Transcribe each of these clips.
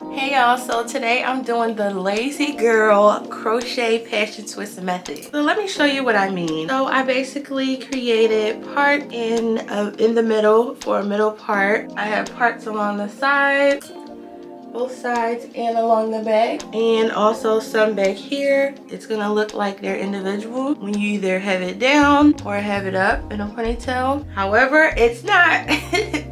Hey y'all, so today I'm doing the Lazy Girl Crochet Passion Twist Method. So let me show you what I mean. So I basically created part in, uh, in the middle for a middle part. I have parts along the sides, both sides and along the back and also some back here it's gonna look like they're individual when you either have it down or have it up in a ponytail however it's not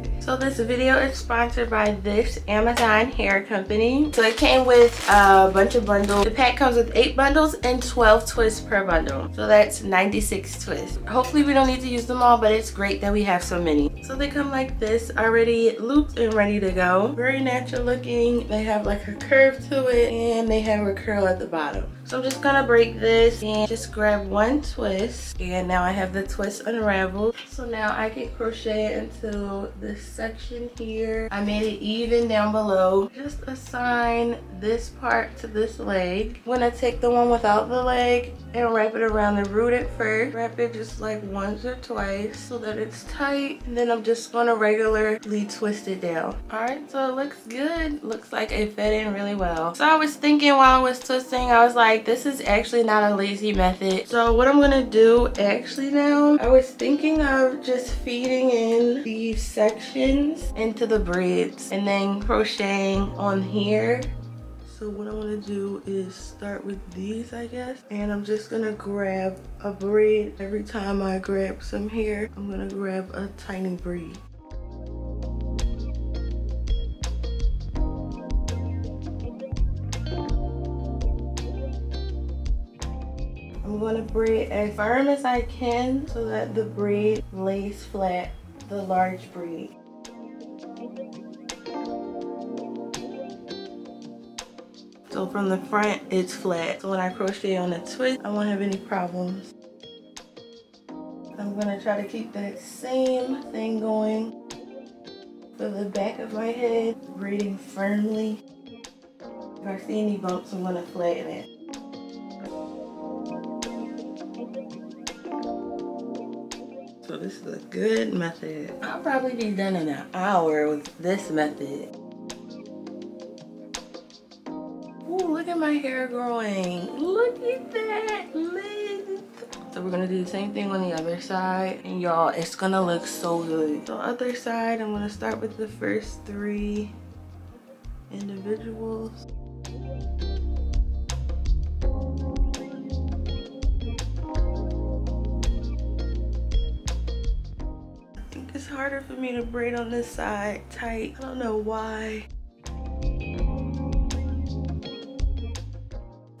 So this video is sponsored by this Amazon hair company. So it came with a bunch of bundles. The pack comes with 8 bundles and 12 twists per bundle. So that's 96 twists. Hopefully we don't need to use them all, but it's great that we have so many. So they come like this, already looped and ready to go. Very natural looking. They have like a curve to it and they have a curl at the bottom. So I'm just gonna break this and just grab one twist. And now I have the twist unraveled. So now I can crochet into this section here. I made it even down below. Just assign this part to this leg. I'm gonna take the one without the leg and wrap it around the root at first. Wrap it just like once or twice so that it's tight. And then I'm just gonna regularly twist it down. All right, so it looks good. Looks like it fit in really well. So I was thinking while I was twisting, I was like, like this is actually not a lazy method so what i'm gonna do actually now i was thinking of just feeding in these sections into the braids and then crocheting on here so what I want to do is start with these, I guess. And I'm just going to grab a braid. Every time I grab some hair, I'm going to grab a tiny braid. I'm to braid as firm as I can so that the braid lays flat, the large braid. So from the front, it's flat. So when I crochet on the twist, I won't have any problems. I'm gonna try to keep that same thing going for the back of my head, braiding firmly. If I see any bumps, I'm gonna flatten it. So this is a good method. I'll probably be done in an hour with this method. Ooh, look at my hair growing. Look at that length. So we're gonna do the same thing on the other side. And y'all, it's gonna look so good. So other side, I'm gonna start with the first three individuals. Harder for me to braid on this side tight. I don't know why.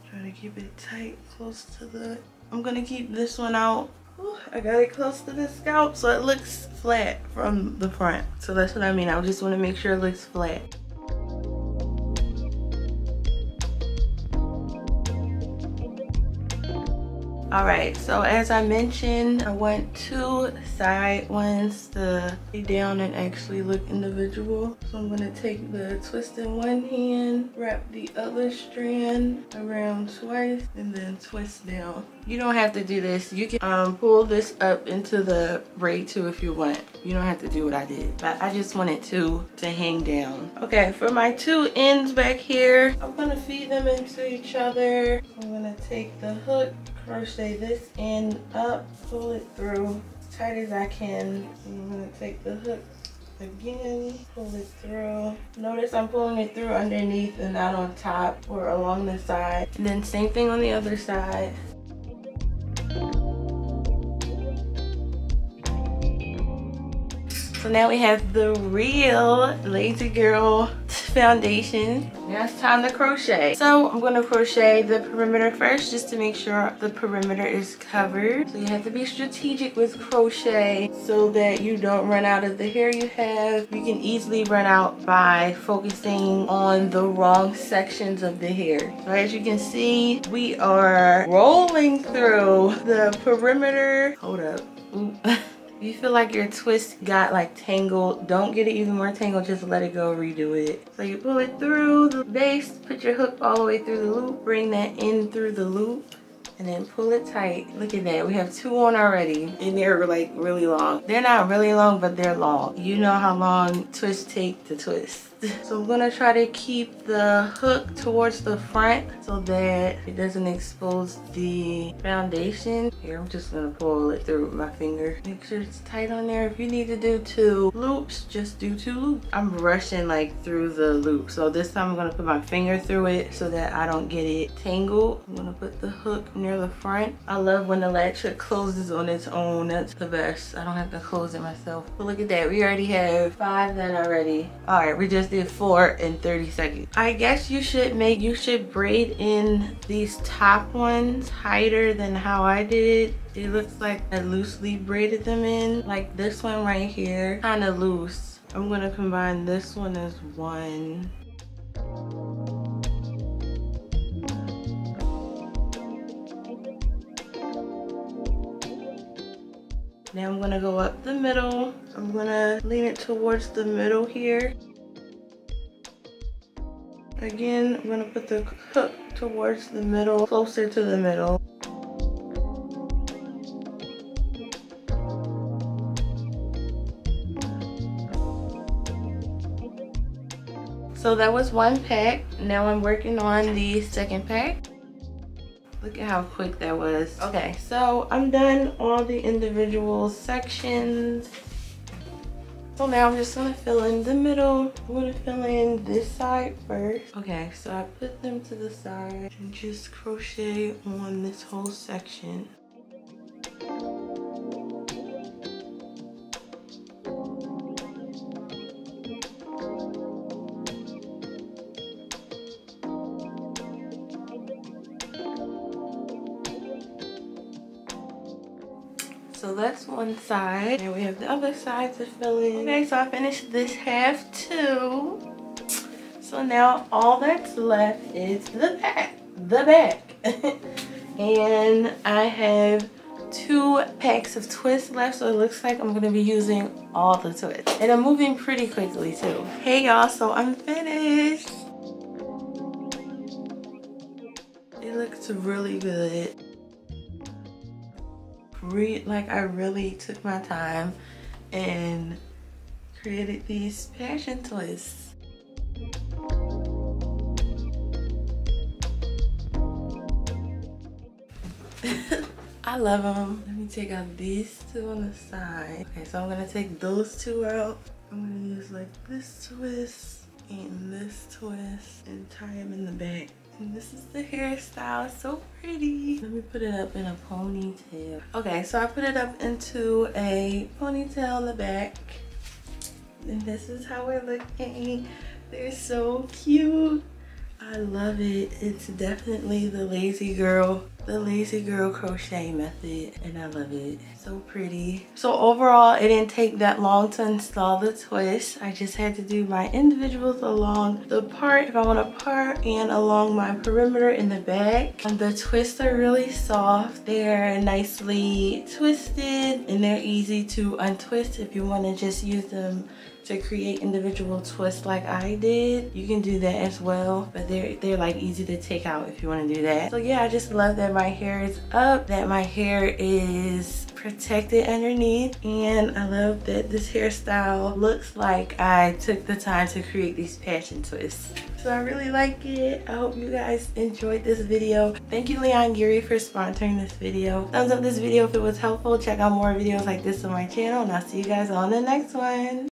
Trying to keep it tight, close to the... I'm gonna keep this one out. Ooh, I got it close to the scalp so it looks flat from the front. So that's what I mean. I just want to make sure it looks flat. All right so as i mentioned i want two side ones to be down and actually look individual. So i'm going to take the twist in one hand wrap the other strand around twice and then twist down. You don't have to do this. You can um, pull this up into the braid too if you want. You don't have to do what i did but i just wanted two to hang down. Okay for my two ends back here i'm to feed them into each other. I'm to take the hook crochet this end up, pull it through tight as I can. I'm gonna take the hook again, pull it through. Notice I'm pulling it through underneath and not on top or along the side. And then same thing on the other side. So now we have the real Lazy Girl foundation. Now it's time to crochet. So I'm going to crochet the perimeter first just to make sure the perimeter is covered. So you have to be strategic with crochet so that you don't run out of the hair you have. You can easily run out by focusing on the wrong sections of the hair. So as you can see, we are rolling through the perimeter. Hold up. If you feel like your twist got like tangled, don't get it even more tangled, just let it go, redo it. So you pull it through the base, put your hook all the way through the loop, bring that in through the loop, and then pull it tight. Look at that, we have two on already, and they're like really long. They're not really long, but they're long. You know how long twists take to twist. So I'm gonna try to keep the hook towards the front so that it doesn't expose the foundation. Here, I'm just gonna pull it through with my finger. Make sure it's tight on there. If you need to do two loops, just do two loops. I'm rushing like through the loop. So this time I'm gonna put my finger through it so that I don't get it tangled. I'm gonna put the hook near the front. I love when the latch hook closes on its own. That's the best. I don't have to close it myself. But look at that. We already have five done already. All right, we just did four in 30 seconds. I guess you should make, you should braid in these top ones tighter than how I did. It looks like I loosely braided them in. Like this one right here, kind of loose. I'm gonna combine this one as one. Now I'm gonna go up the middle. I'm gonna lean it towards the middle here. Again, I'm gonna put the hook towards the middle, closer to the middle. So that was one pack. Now I'm working on the second pack. Look at how quick that was. Okay, so I'm done all the individual sections. So now I'm just gonna fill in the middle. I'm gonna fill in this side first. Okay, so I put them to the side and just crochet on this whole section. So that's one side. And we have the other side to fill in. Okay, so I finished this half too. So now all that's left is the back. The back. and I have two packs of twists left so it looks like I'm gonna be using all the twists and I'm moving pretty quickly too hey y'all so I'm finished it looks really good like I really took my time and created these passion twists. I love them. Let me take out these two on the side. Okay, so I'm gonna take those two out. I'm gonna use like this twist and this twist and tie them in the back. And this is the hairstyle, so pretty. Let me put it up in a ponytail. Okay, so I put it up into a ponytail in the back. And this is how we're looking. They're so cute. I love it. It's definitely the lazy girl the lazy girl crochet method and I love it. So pretty. So overall, it didn't take that long to install the twist. I just had to do my individuals along the part if I want a part and along my perimeter in the back. And the twists are really soft. They're nicely twisted and they're easy to untwist if you want to just use them to create individual twists like I did. You can do that as well, but they're, they're like easy to take out if you want to do that. So yeah, I just love that my hair is up, that my hair is protected underneath and I love that this hairstyle looks like I took the time to create these passion twists. So I really like it. I hope you guys enjoyed this video. Thank you Leonyeri for sponsoring this video. Thumbs up this video if it was helpful. Check out more videos like this on my channel and I'll see you guys on the next one.